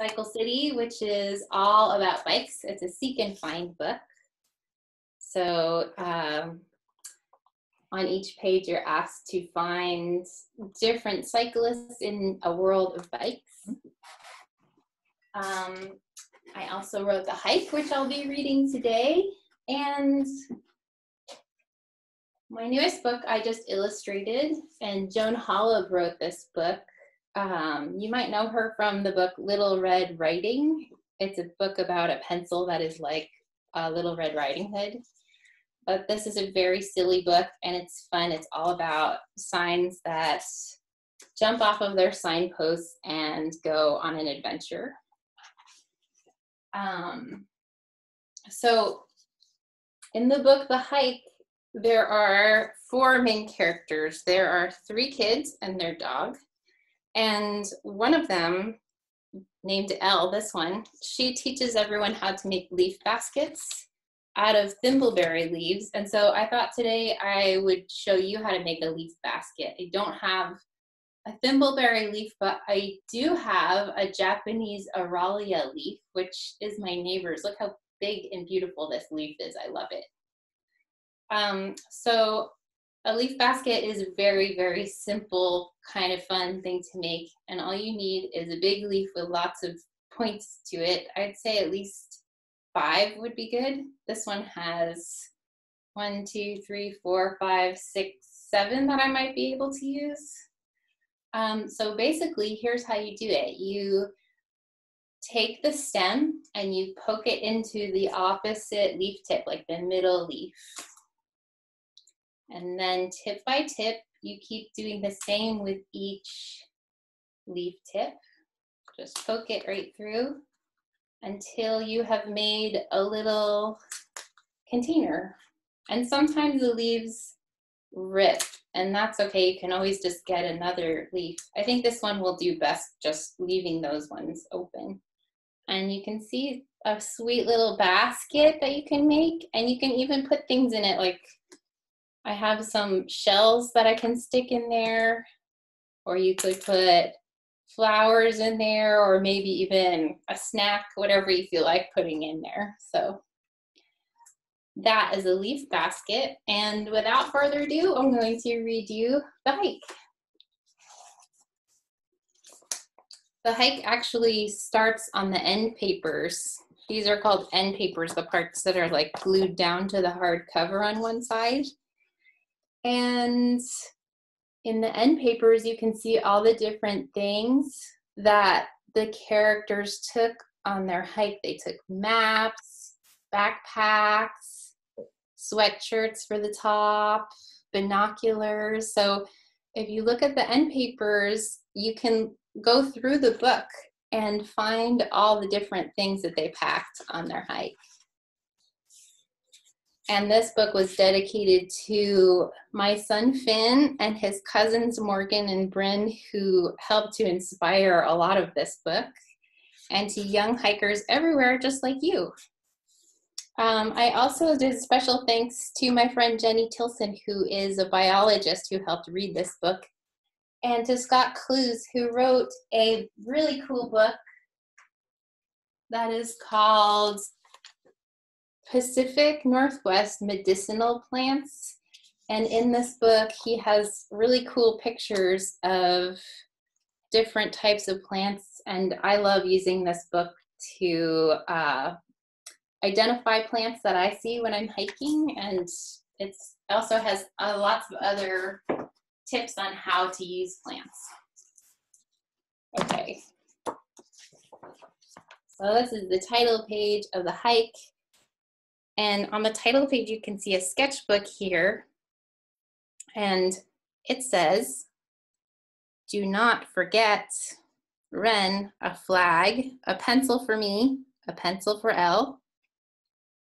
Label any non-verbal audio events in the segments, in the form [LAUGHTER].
Cycle City, which is all about bikes. It's a seek and find book. So um, on each page, you're asked to find different cyclists in a world of bikes. Um, I also wrote The Hike, which I'll be reading today. And my newest book I just illustrated, and Joan Holub wrote this book. Um, you might know her from the book Little Red Writing. It's a book about a pencil that is like a Little Red Riding Hood. But this is a very silly book and it's fun. It's all about signs that jump off of their signposts and go on an adventure. Um, so in the book, The Hike, there are four main characters. There are three kids and their dog. And one of them, named Elle, this one, she teaches everyone how to make leaf baskets out of thimbleberry leaves. And so I thought today I would show you how to make a leaf basket. I don't have a thimbleberry leaf, but I do have a Japanese Aralia leaf, which is my neighbor's. Look how big and beautiful this leaf is. I love it. Um, so a leaf basket is a very, very simple kind of fun thing to make. And all you need is a big leaf with lots of points to it. I'd say at least five would be good. This one has one, two, three, four, five, six, seven that I might be able to use. Um, so basically, here's how you do it. You take the stem and you poke it into the opposite leaf tip, like the middle leaf. And then tip by tip, you keep doing the same with each leaf tip. Just poke it right through until you have made a little container. And sometimes the leaves rip and that's okay. You can always just get another leaf. I think this one will do best just leaving those ones open. And you can see a sweet little basket that you can make and you can even put things in it like I have some shells that I can stick in there or you could put flowers in there or maybe even a snack, whatever you feel like putting in there. So that is a leaf basket. And without further ado, I'm going to read you the hike. The hike actually starts on the end papers. These are called end papers, the parts that are like glued down to the hard cover on one side. And in the end papers, you can see all the different things that the characters took on their hike. They took maps, backpacks, sweatshirts for the top, binoculars. So if you look at the end papers, you can go through the book and find all the different things that they packed on their hike. And this book was dedicated to my son Finn and his cousins Morgan and Bryn, who helped to inspire a lot of this book, and to young hikers everywhere, just like you. Um, I also did special thanks to my friend Jenny Tilson, who is a biologist who helped read this book, and to Scott Kloos, who wrote a really cool book that is called Pacific Northwest Medicinal Plants. And in this book, he has really cool pictures of different types of plants. And I love using this book to uh, identify plants that I see when I'm hiking, and it also has uh, lots of other tips on how to use plants. Okay. So this is the title page of the hike. And on the title page, you can see a sketchbook here. And it says, do not forget Wren, a flag, a pencil for me, a pencil for Elle.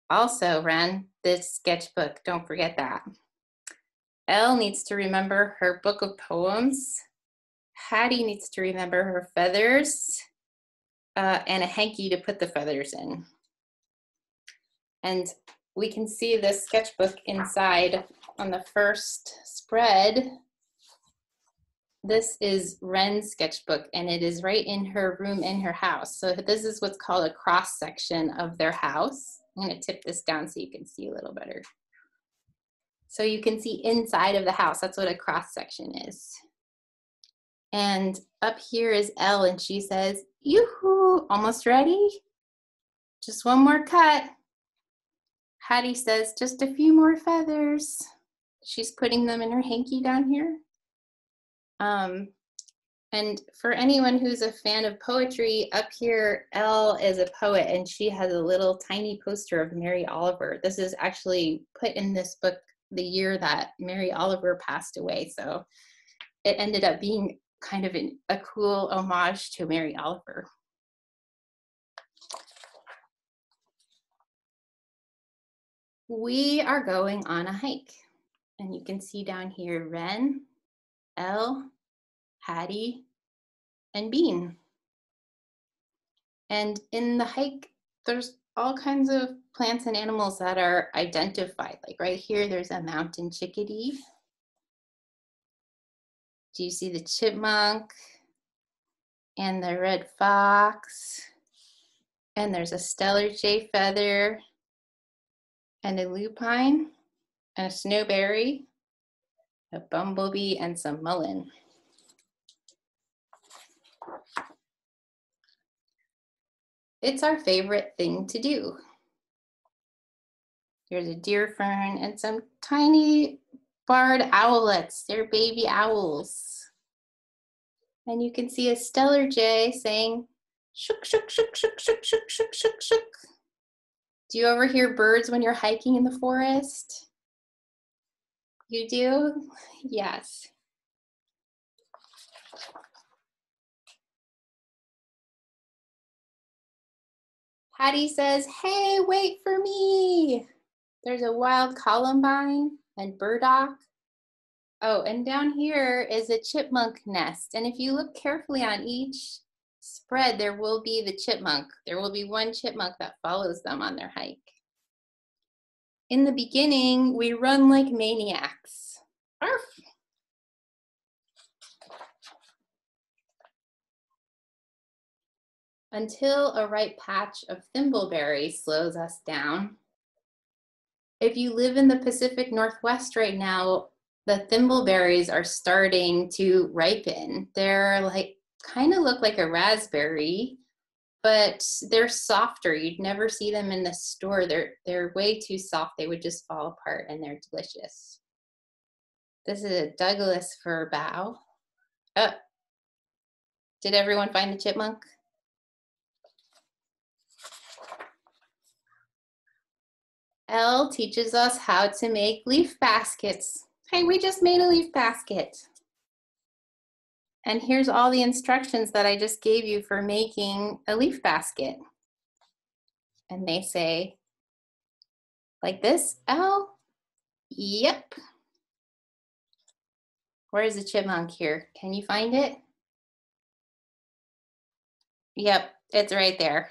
also, Wren, this sketchbook, don't forget that. Elle needs to remember her book of poems. Hattie needs to remember her feathers uh, and a hanky to put the feathers in. And we can see this sketchbook inside on the first spread. this is Wren's sketchbook and it is right in her room in her house. So this is what's called a cross section of their house. I'm gonna tip this down so you can see a little better. So you can see inside of the house. That's what a cross section is. And up here is Elle and she says, yoo-hoo, almost ready? Just one more cut. Hattie says, just a few more feathers. She's putting them in her hanky down here. Um, and for anyone who's a fan of poetry, up here, Elle is a poet and she has a little tiny poster of Mary Oliver. This is actually put in this book the year that Mary Oliver passed away. So it ended up being kind of an, a cool homage to Mary Oliver. We are going on a hike. And you can see down here Wren, Elle, Hattie, and Bean. And in the hike, there's all kinds of plants and animals that are identified. Like right here, there's a mountain chickadee. Do you see the chipmunk and the red fox? And there's a Steller jay feather and a lupine and a snowberry, a bumblebee, and some mullein. It's our favorite thing to do. Here's a deer fern and some tiny barred owlets. They're baby owls. And you can see a Steller jay saying, shook, shook, shook, shook, shook, shook, shook, shook, shook. Do you ever hear birds when you're hiking in the forest? You do? [LAUGHS] Yes. Patty says, hey, wait for me. There's a wild columbine and burdock. Oh, and down here is a chipmunk nest. And if you look carefully on each spread, there will be the chipmunk. There will be one chipmunk that follows them on their hike. In the beginning, we run like maniacs. Arf. until a ripe patch of thimbleberry slows us down. If you live in the Pacific Northwest right now, the thimbleberries are starting to ripen. They're like kind of look like a raspberry, but they're softer. You'd never see them in the store. They're they're way too soft. They would just fall apart and they're delicious. This is a Douglas fir bough. Oh, did everyone find the chipmunk? Elle teaches us how to make leaf baskets. Hey, we just made a leaf basket. And here's all the instructions that I just gave you for making a leaf basket. And they say, like this, Elle? Yep. Where's the chipmunk here? Can you find it? Yep, it's right there.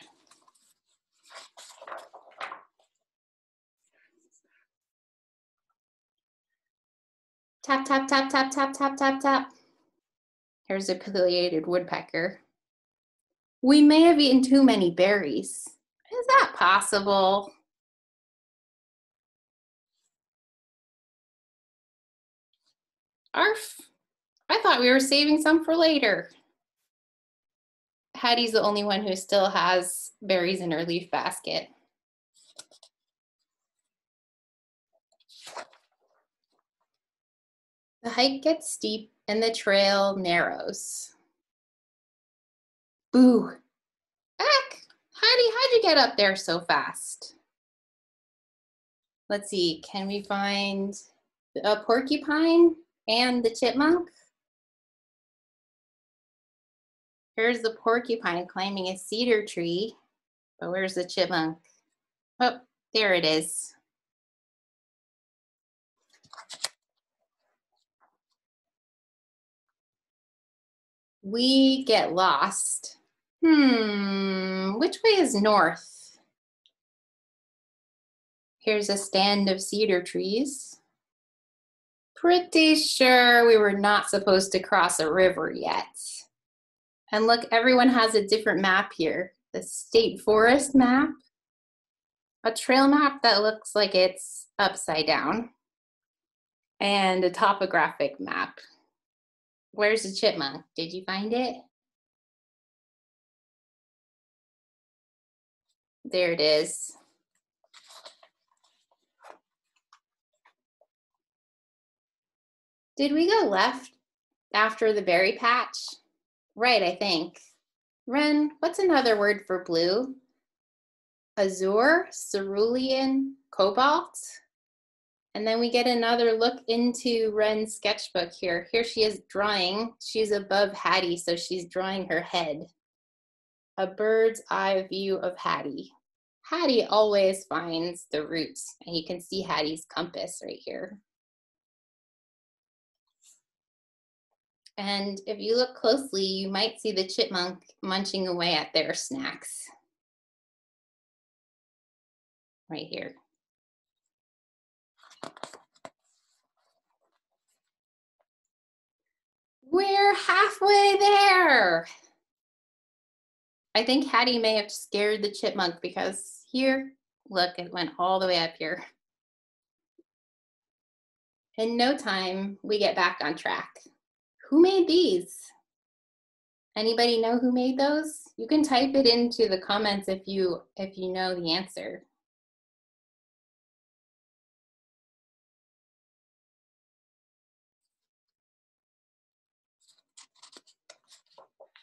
Tap, tap, tap, tap, tap, tap, tap, tap. Here's a pileated woodpecker. We may have eaten too many berries. Is that possible? Arf. I thought we were saving some for later. Hattie's the only one who still has berries in her leaf basket. The hike gets steep and the trail narrows. Boo! Back! Heidi, how'd you get up there so fast? Let's see, can we find a uh, porcupine and the chipmunk? Here's the porcupine climbing a cedar tree, but where's the chipmunk? Oh, there it is. We get lost. Hmm, which way is north? Here's a stand of cedar trees. pretty sure we were not supposed to cross a river yet. And look, everyone has a different map here. The state forest map, a trail map that looks like it's upside down, and a topographic map. Where's the chipmunk? Did you find it? There it is. Did we go left after the berry patch? Right, I think. Wren, what's another word for blue? Azure, cerulean, cobalt. And then we get another look into Wren's sketchbook here. Here she is drawing. She's above Hattie, so she's drawing her head. A bird's eye view of Hattie. Hattie always finds the roots, and you can see Hattie's compass right here. And if you look closely, you might see the chipmunk munching away at their snacks. Right here. We're halfway there. I think Hattie may have scared the chipmunk because here, look, it went all the way up here. In no time, we get back on track. Who made these? Anybody know who made those? You can type it into the comments if you if you know the answer.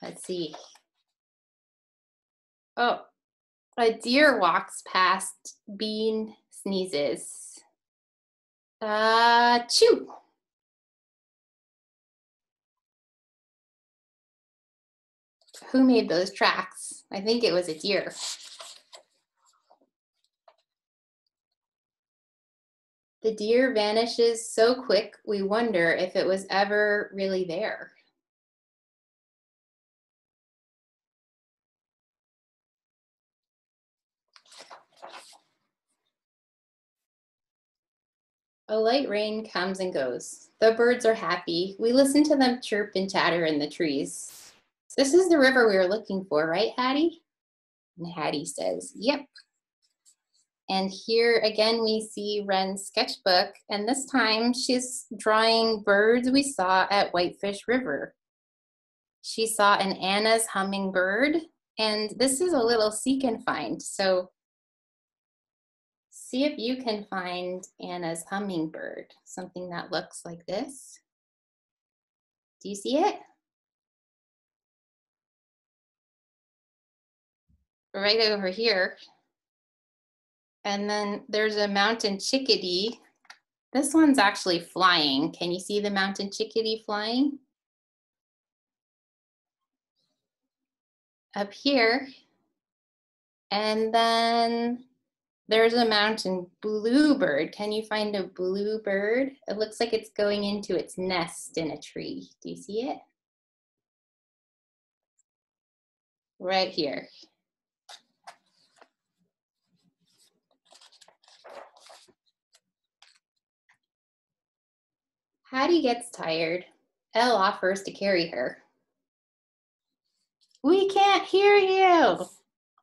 Let's see. Oh, a deer walks past, Bean sneezes. Uh, chew. Who made those tracks? I think it was a deer. The deer vanishes so quick, we wonder if it was ever really there. A light rain comes and goes. The birds are happy. We listen to them chirp and chatter in the trees. This is the river we were looking for, right, Hattie? And Hattie says, yep. And here again, we see Wren's sketchbook, and this time she's drawing birds we saw at Whitefish River. She saw an Anna's hummingbird, and this is a little seek and find. So see if you can find Anna's hummingbird, something that looks like this. Do you see it? Right over here. And then there's a mountain chickadee. This one's actually flying. Can you see the mountain chickadee flying? Up here. And then there's a mountain bluebird. Can you find a bluebird? It looks like it's going into its nest in a tree. Do you see it? Right here. Hattie gets tired. Elle offers to carry her. We can't hear you.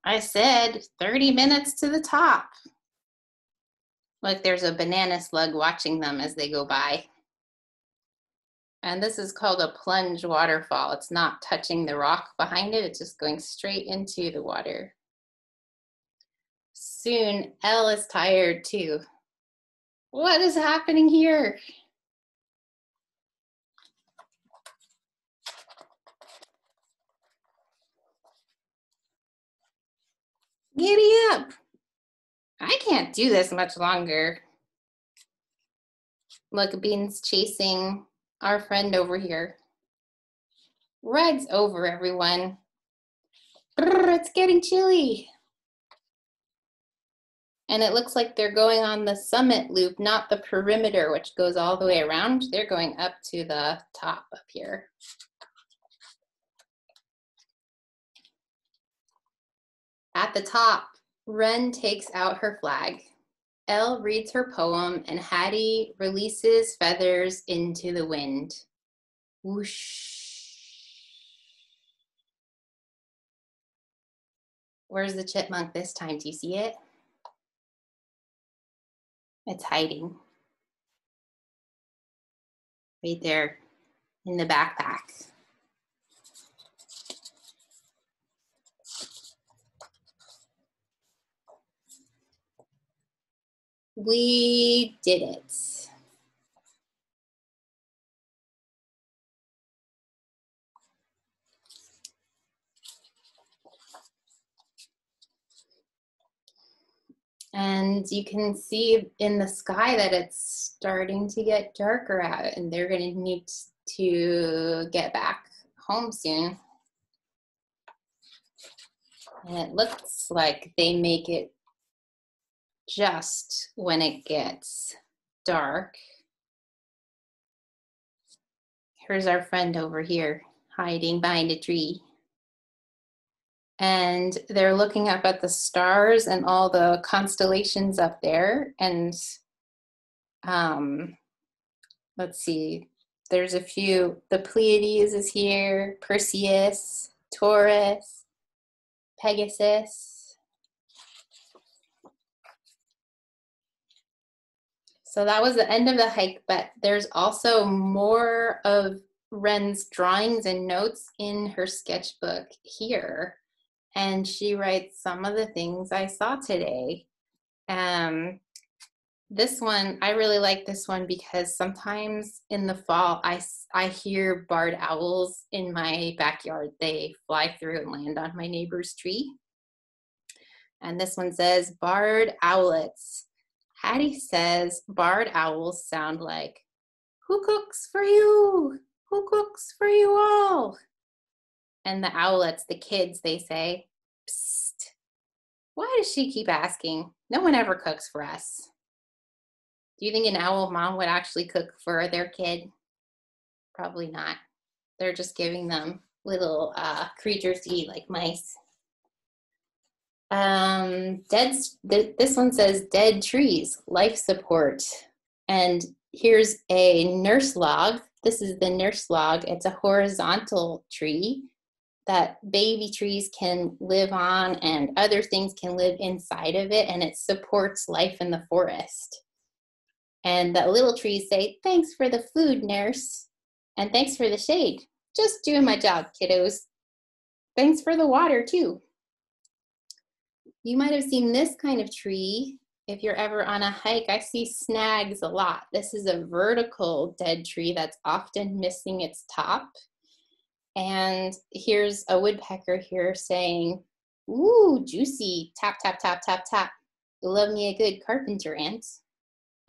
I said 30 minutes to the top. Look, there's a banana slug watching them as they go by. And this is called a plunge waterfall. It's not touching the rock behind it, it's just going straight into the water. Soon, Elle is tired too. What is happening here? Giddy up. I can't do this much longer. Look, Bean's chasing our friend over here. Ride's over, everyone. Brr, it's getting chilly. And it looks like they're going on the summit loop, not the perimeter, which goes all the way around. They're going up to the top up here. At the top, Wren takes out her flag. Elle reads her poem, and Hattie releases feathers into the wind. Whoosh. Where's the chipmunk this time? Do you see it? It's hiding. Right there in the backpack. We did it. And you can see in the sky that it's starting to get darker out and they're gonna need to get back home soon. And it looks like they make it just when it gets dark. Here's our friend over here hiding behind a tree and they're looking up at the stars and all the constellations up there and um, let's see there's a few the pleiades is here perseus taurus pegasus so that was the end of the hike but there's also more of Wren's drawings and notes in her sketchbook here and she writes some of the things I saw today. Um, this one, I really like this one because sometimes in the fall, I, I hear barred owls in my backyard. They fly through and land on my neighbor's tree. And this one says, barred owlets. Hattie says, barred owls sound like, who cooks for you? Who cooks for you all? And the owlets, the kids, they say, Psst. Why does she keep asking? No one ever cooks for us. Do you think an owl mom would actually cook for their kid? Probably not. They're just giving them little uh, creatures to eat like mice. Um, dead. Th- this one says dead trees, life support, and here's a nurse log. This is the nurse log. It's a horizontal tree that baby trees can live on and other things can live inside of it and it supports life in the forest. And the little trees say, Thanks for the food, nurse, and thanks for the shade. Just doing my job, kiddos. Thanks for the water, too. You might have seen this kind of tree if you're ever on a hike. I see snags a lot. This is a vertical dead tree that's often missing its top and here's a woodpecker here saying, Ooh, juicy, tap, tap, tap, tap, tap. You love me a good carpenter ant.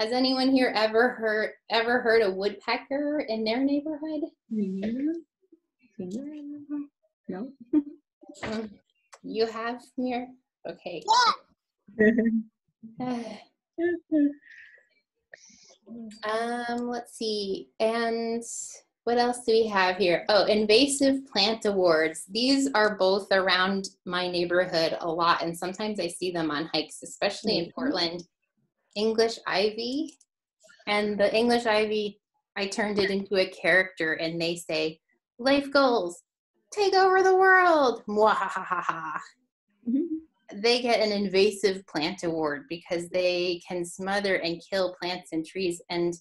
Has anyone here ever heard ever heard a woodpecker in their neighborhood? [LAUGHS] No. Um, [LAUGHS] you have here? Okay. [LAUGHS] um, let's see. And what else do we have here? Oh, invasive plant awards. These are both around my neighborhood a lot, and sometimes I see them on hikes, especially in mm-hmm. Portland. English ivy, and the English ivy, I turned it into a character, and they say, "Life goals: take over the world." Mwahaha. Mm-hmm. They get an invasive plant award because they can smother and kill plants and trees, and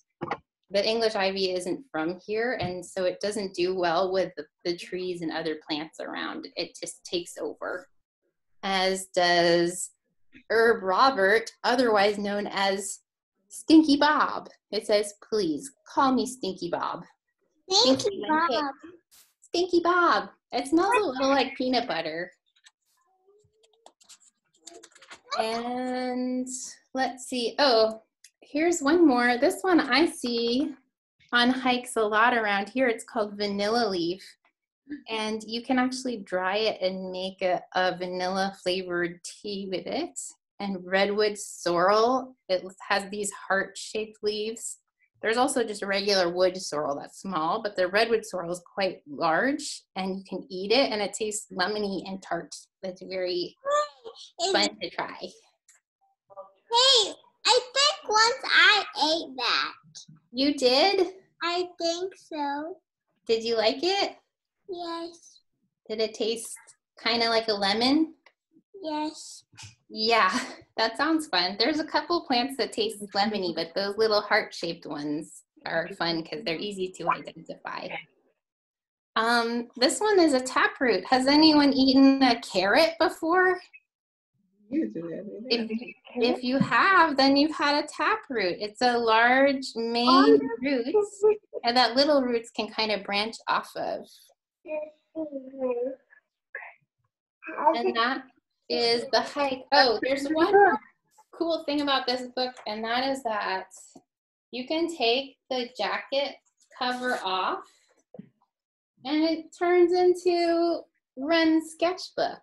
the English ivy isn't from here, and so it doesn't do well with the, the, trees and other plants around. It just takes over, as does Herb Robert, otherwise known as Stinky Bob. It says, please call me Stinky Bob. Stinky, Stinky Bob. Stinky Bob. It smells a little like peanut butter. And let's see. Oh, here's one more. This one I see on hikes a lot around here. It's called vanilla leaf. And you can actually dry it and make a, a vanilla flavored tea with it. And redwood sorrel, it has these heart shaped leaves. There's also just a regular wood sorrel that's small, but the redwood sorrel is quite large and you can eat it and it tastes lemony and tart. It's very fun to try. Hey, I think once I ate that. You did? I think so. Did you like it? Yes. Did it taste kind of like a lemon? Yes. Yeah, [LAUGHS] that sounds fun. There's a couple plants that taste lemony, but those little heart-shaped ones are fun because they're easy to identify. Um, this one is a taproot. Has anyone eaten a carrot before? If, if you have, then you've had a tap root. It's a large main root, and that little roots can kind of branch off of. And that is the hike. Oh, there's one cool thing about this book, and that is that you can take the jacket cover off and it turns into Wren's sketchbook,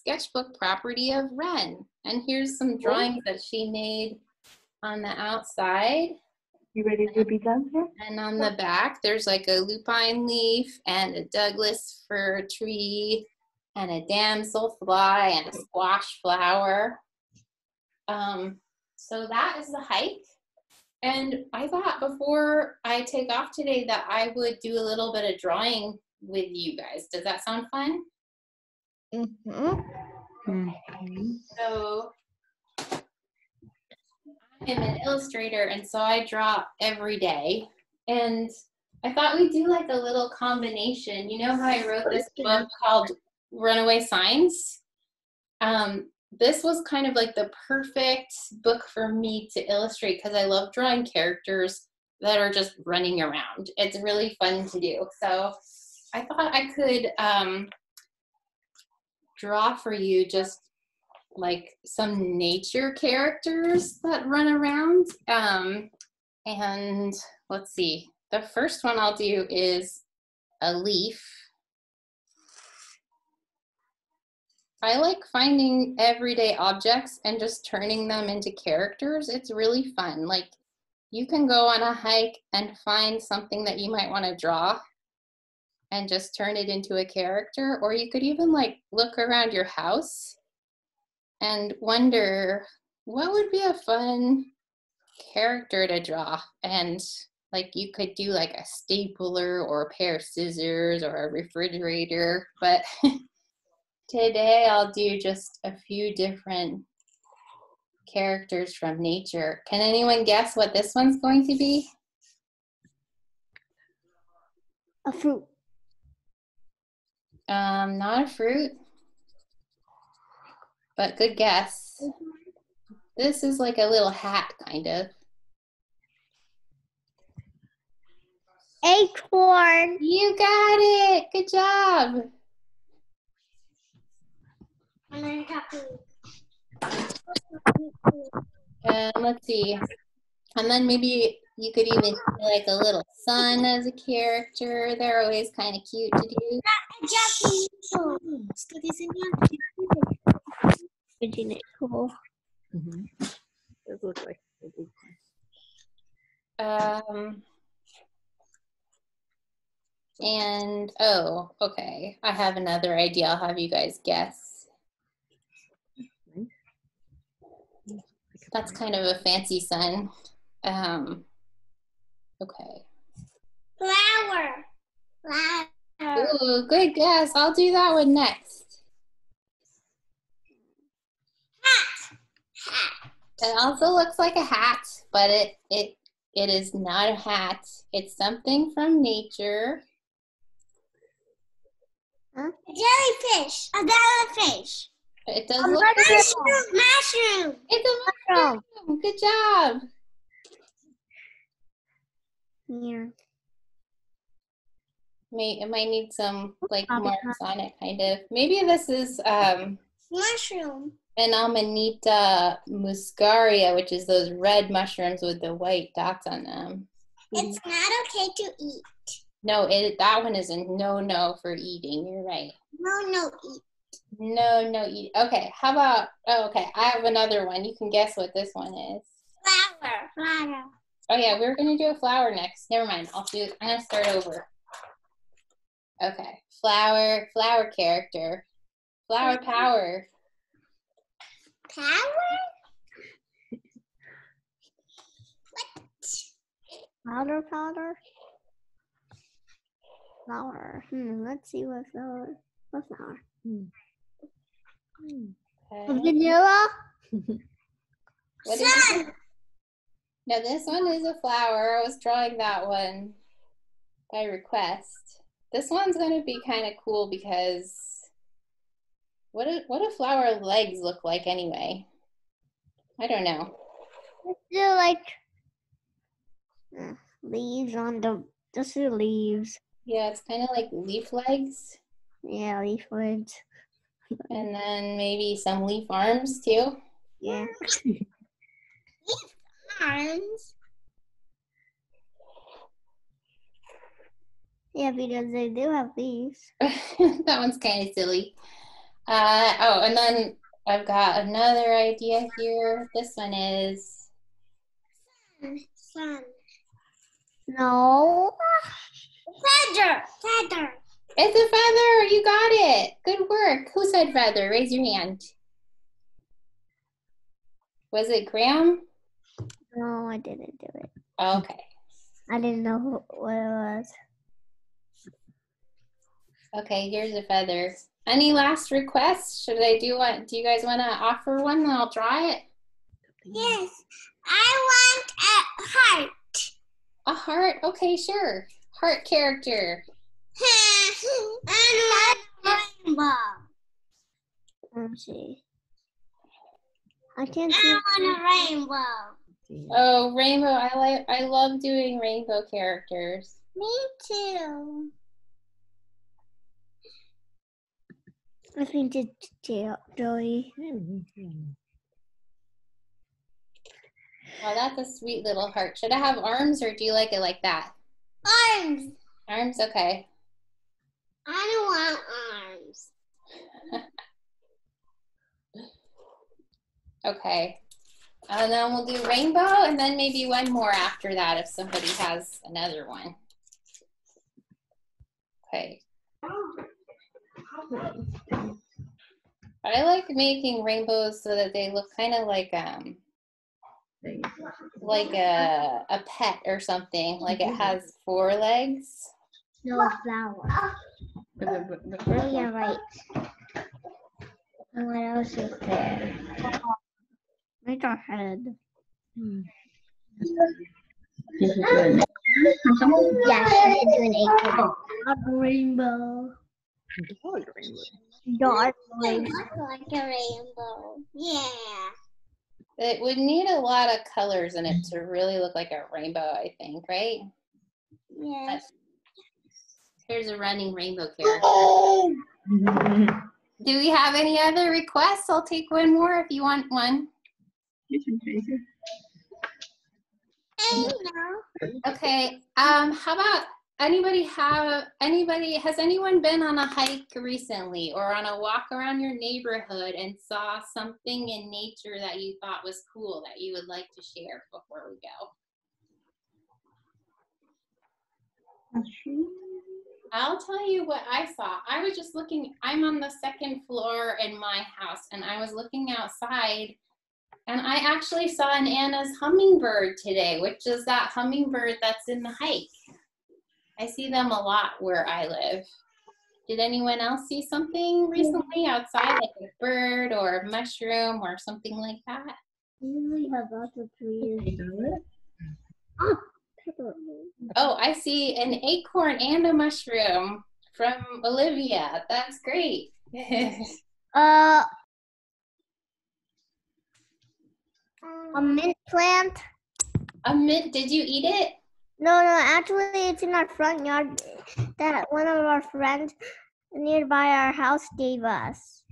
sketchbook property of Wren. And here's some drawings that she made on the outside. You ready to be done here? And on the back, there's like a lupine leaf and a Douglas fir tree and a damselfly and a squash flower. Um, so that is the hike. And I thought before I take off today that I would do a little bit of drawing with you guys. Does that sound fun? Mm-hmm. So I'm an illustrator, and so I draw every day. And I thought we'd do like a little combination. You know how I wrote this book called Runaway Signs? Um, this was kind of like the perfect book for me to illustrate because I love drawing characters that are just running around. It's really fun to do. So I thought I could um, draw for you just like some nature characters that run around. Um, and let's see, the first one I'll do is a leaf. I like finding everyday objects and just turning them into characters. It's really fun. Like you can go on a hike and find something that you might want to draw and just turn it into a character or you could even like look around your house and wonder what would be a fun character to draw. And like you could do like a stapler or a pair of scissors or a refrigerator but [LAUGHS] today i'll do just a few different characters from nature. Can anyone guess what this one's going to be? A fruit. Um not a fruit but good guess this is like a little hat kind of Acorn. You got it. Good job. And then Um, let's see. And then maybe you could even do like a little sun as a character. They're always kind of cute to do. Isn't it cool? Mm-hmm. Those look like a big one. Um, and oh, okay. I have another idea. I'll have you guys guess. That's kind of a fancy sun. Um, okay. Flower. Flower. Ooh, good guess. I'll do that one next. Hat. Hat. It also looks like a hat, but it it it is not a hat. It's something from nature. A jellyfish. A jellyfish. It does A look mushroom. Mushroom. it's a mushroom. Good job. Yeah. May it might need some like marks on it, kind of. Maybe this is um Mushroom. an Amanita muscaria, which is those red mushrooms with the white dots on them. It's not okay to eat. No, it that one is a no no for eating. You're right. No, no, eat. No, no eat. Okay, how about? Oh, okay. I have another one. You can guess what this one is. Flower. Flower. Oh yeah, we were gonna do a flower next. Never mind. I'll do. I'm gonna start over. Okay, flower, flower character, flower power. Power. What? Powder, powder. Flower. Hmm. Let's see what flower. What flower? Hmm. Okay. Vanilla. [LAUGHS] What is it? No, this one is a flower. I was drawing that one by request. This one's gonna be kind of cool because what do, what do flower legs look like anyway? I don't know. They're like uh, leaves on the. Just the leaves. Yeah, it's kind of like leaf legs, Yeah, leaf legs. and then maybe some leaf arms too. Yeah. [LAUGHS] [LAUGHS] Arms. Yeah, because they do have leaves. [LAUGHS] that one's kind of silly. Uh, oh, and then I've got another idea here. This one is Sun. No. Feather. Feather. it's a feather. You got it. Good work. Who said feather? Raise your hand. Was it Graham? No, I didn't do it. Okay. I didn't know who, what it was. Okay, here's a feather. Any last requests? Should I do what? Do you guys want to offer one? And I'll try it. Yes. I want a heart. A heart? Okay, sure. Heart character. [LAUGHS] and one rainbow. Let me see. I can't I see. want a rainbow. Oh, rainbow. I like. I love doing rainbow characters. Me too. I think it's Jo- Joey. Oh, that's a sweet little heart. Should I have arms or do you like it like that? Arms. Arms? Okay. I don't want arms. [LAUGHS] Okay. And then we'll do rainbow and then maybe one more after that if somebody has another one. Okay. I like making rainbows so that they look kind of like um like a a pet or something. Like it has four legs. No flower. Oh, yeah, right. And what else is there? Uh, Make our head. Hmm. Yeah, she can do an acorn. A rainbow. Dark I rainbow. like a rainbow. Yeah. It would need a lot of colors in it to really look like a rainbow, I think, right? Yes. Here's a running rainbow character. Do we have any other requests? I'll take one more if you want one. Okay. Um, how about anybody have anybody has anyone been on a hike recently or on a walk around your neighborhood and saw something in nature that you thought was cool that you would like to share before we go? I'll tell you what I saw. I was just looking, I'm on the second floor in my house and I was looking outside and I actually saw an Anna's hummingbird today, which is that hummingbird that's in the hike. I see them a lot where I live. Did anyone else see something recently outside, like a bird or a mushroom or something like that? We have lots of trees. Pepper. Oh, I see an acorn and a mushroom from Olivia. That's great. [LAUGHS] Uh, a mint plant. a mint, did you eat it? No, no, actually, it's in our front yard that one of our friends nearby our house gave us.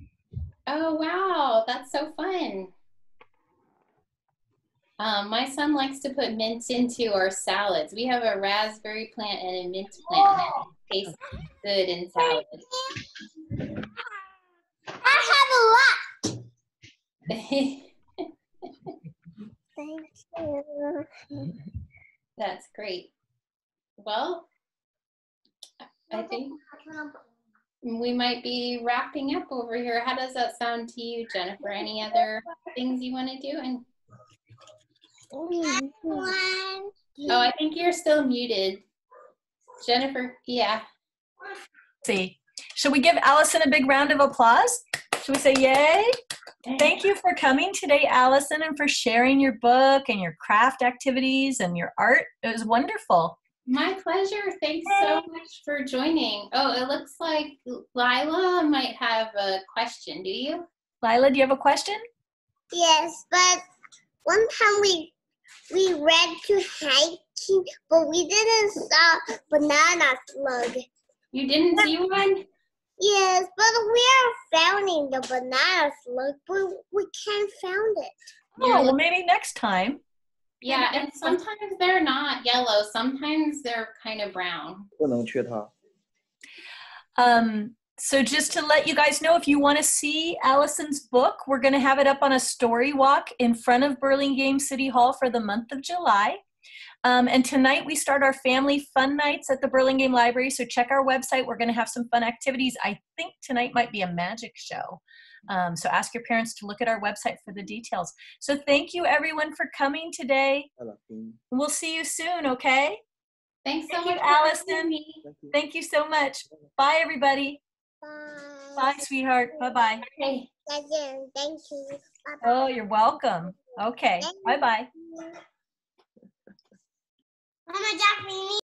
Oh, wow. That's so fun. Um, my son likes to put mint into our salads. We have a raspberry plant and a mint plant, and it tastes good in salads. I have a lot. [LAUGHS] Thank. [LAUGHS] That's great. Well, I think we might be wrapping up over here. How does that sound to you, Jennifer? Any other things you want to do? And One, Oh, I think you're still muted. Jennifer, yeah. see. Should we give Alison a big round of applause? Should we say yay? Thank you for coming today, Alison, and for sharing your book and your craft activities and your art. It was wonderful. My pleasure. Thanks so much for joining. Oh, it looks like Lila might have a question. Do you? Lila, do you have a question? Yes, but one time we we read to hiking, but we didn't saw banana slug. You didn't see one? Yes, but we are founding the bananas. Look, we, we can't found it. Oh, yeah. well, maybe next time. Yeah, and sometimes they're not yellow. Sometimes they're kind of brown. Um, so just to let you guys know, if you want to see Alison's book, we're going to have it up on a story walk in front of Burlingame City Hall for the month of July. Um, and tonight we start our family fun nights at the Burlingame Library. So check our website. We're going to have some fun activities. I think tonight might be a magic show. Um, so ask your parents to look at our website for the details. So thank you everyone for coming today. We'll see you soon, okay? Thanks thank so much, Alison. Thank you. thank you. so much. Bye, everybody. Bye, Bye sweetheart. Bye bye. Thank you. Thank you. Bye -bye. Oh, you're welcome. Okay. Bye bye. Mama Jack, we need